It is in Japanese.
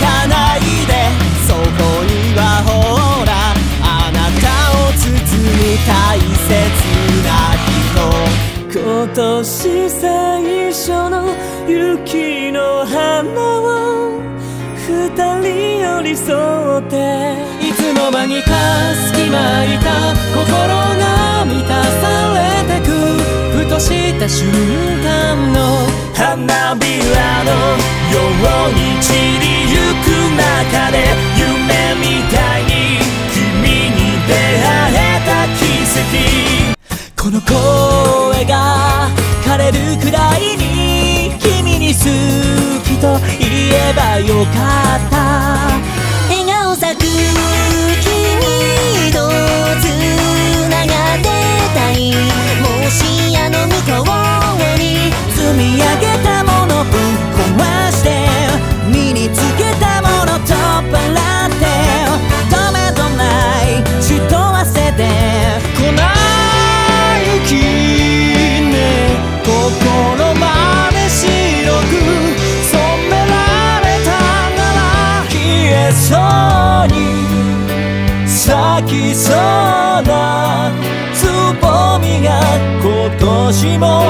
かないでそこにはほらあなたを包む大切な人今年最初の雪の花を二人寄り添っていつの間にか隙間いた心が満たされてくふとした瞬間の花びらのように散りこの声が枯れるくらいに君に好きと言えばよかった。咲きそうなつぼみが今年も